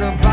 A